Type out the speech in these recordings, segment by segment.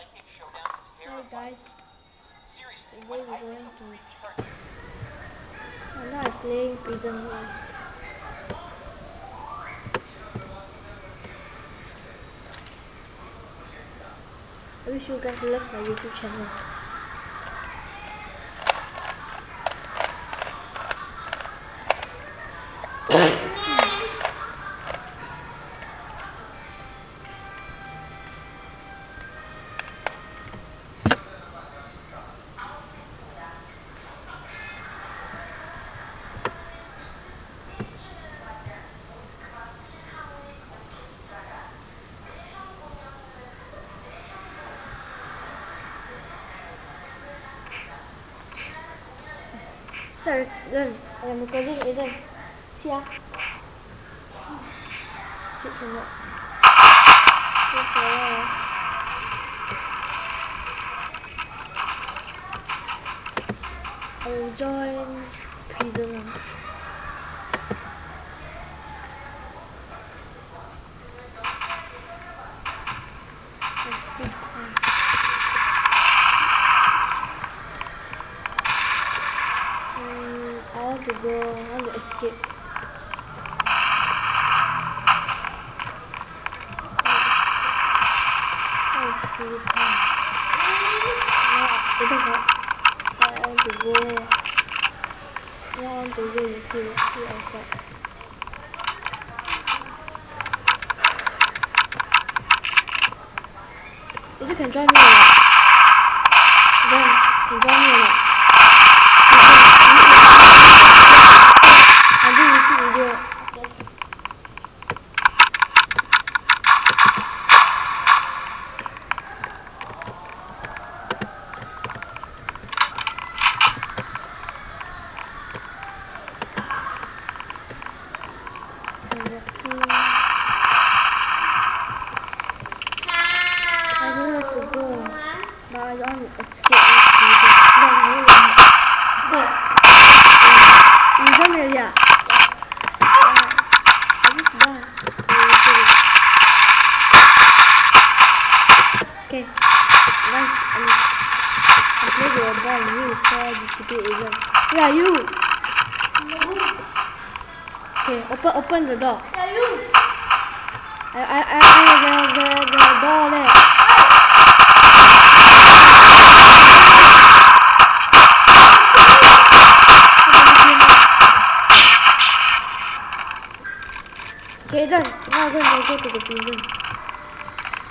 Hi apart. guys, Seriously, today when we're going to... I'm not playing Prison World. I wish you guys love my YouTube channel. thử gần là một cái gì? Đấy gần chia chị sử dụng cái cái này I'll join prison. I want to escape. That is free time. No, it doesn't. I want to go. I want to go and see, see outside. You can join me or not? Then, you join me or not? I do YouTube video. I'm walking. I don't want to go, but I want to escape this video. No, I don't want to go. You done already ah? I just done. Okay, Nice. I'm, I'm playing with a ball. You is called the stupid agent. Yeah, you. Okay, open open the door. I I I I the the the door there. Okay, then now I'm gonna go to the prison.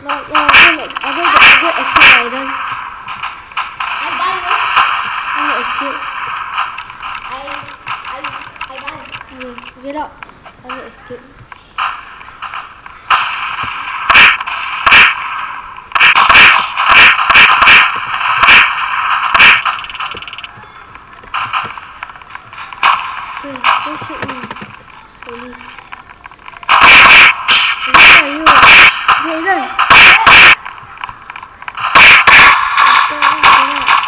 No, no, I'm gonna I'm gonna I'm gonna escape Aiden. I'm gonna escape. Okay, get up. I'm gonna escape. Okay, don't shoot me. Police. Where are you? Aiden.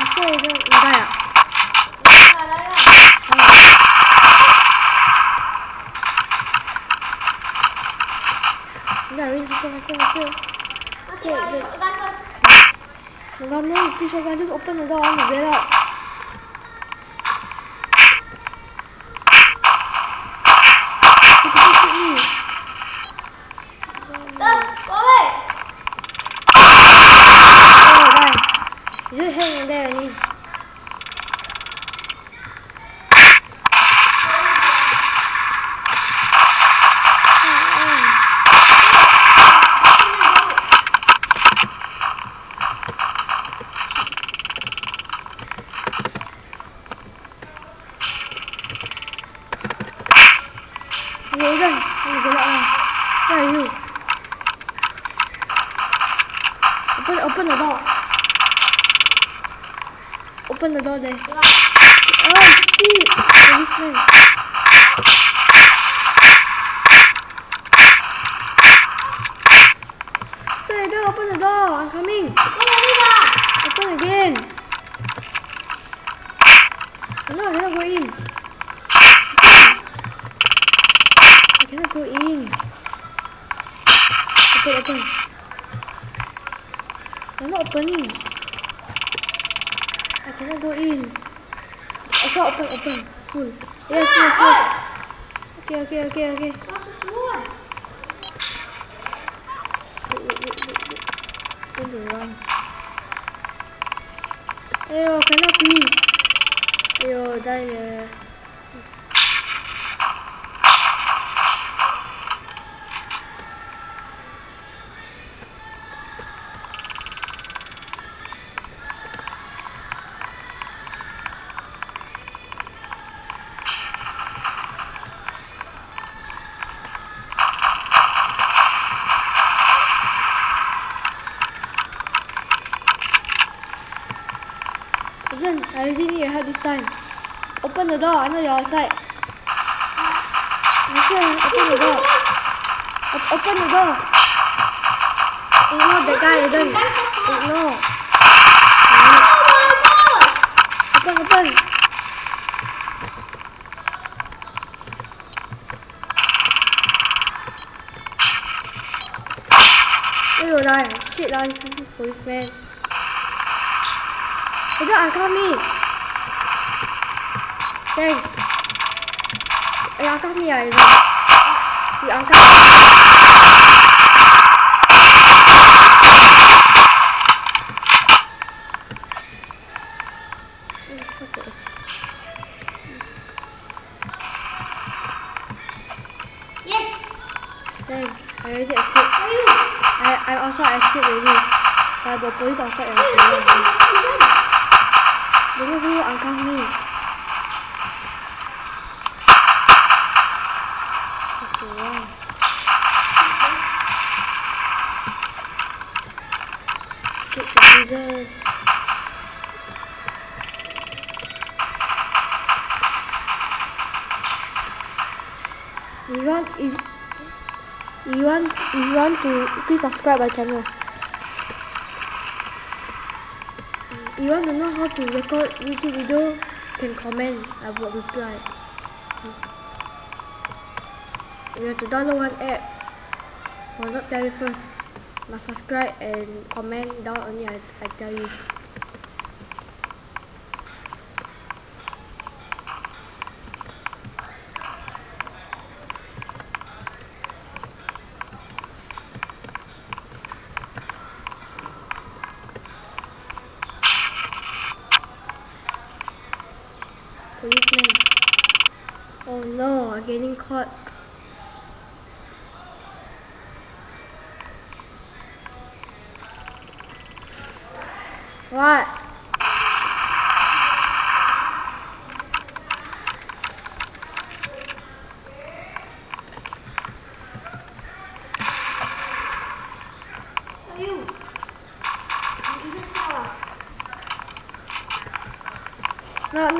After Aiden, you die ah? Enggak, wait, masuk, masuk, masuk. Okay, wait. No, no, please, I can just open the door. I want to get out. Please, don't shoot me. Oh, bye. You just hang in there only. Okay, Aiden, I'm gonna get out now. Where are you? Open, open the door. Open the door there. Oh shit! Hey, Aiden, open the door. I'm coming. Open again. I'm not opening. I cannot go in. Okay, open, open. Full. Yes, yes, yes. Okay, okay, okay, okay. Wait, wait, wait, wait, wait. Turn to run. Ayo, cannot be. Ayo, die there. I already need your help this time. Open the door, I know you're outside. Listen, open the door. O- open the door. Ignore the guy, Eden. Ignore. Open, open. You die. Shit lah, this is policeman. Angkat. Eh, what the- Yes. Thanks. I already escaped. Are you? I I also escaped already. But the police outside and Know angkat me. You want, if you want, you want to, please subscribe my channel. You want to know how to record YouTube video, can comment. I will reply. You have to download one app. I'll not tell you first. Must subscribe and comment down only I, I tell you. Policeman. Oh no, I'm getting caught. What? Are you? Is it salah? No, no,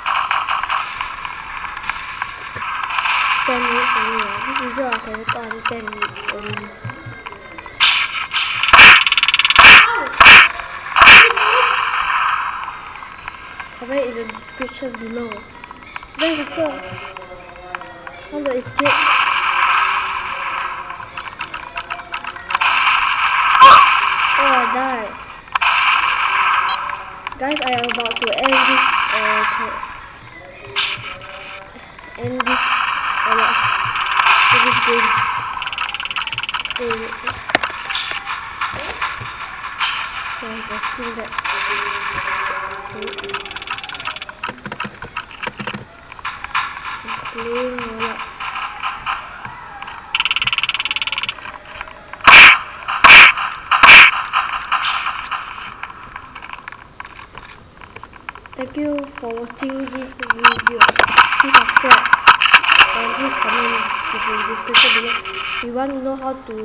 Ten minutes only. ah. This video I can record only ten minutes only. Write in the description below. Then faster. How to escape? Oh, I died. Guys, I am about to end this, uh, cha- end this, uh, like, this game. Wait, wait, wait. So I can screen that. Wait. I'm Thank you for watching this video. Please subscribe and please comment in the description below. You want to know how to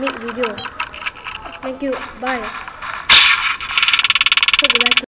make video. Thank you. Bye.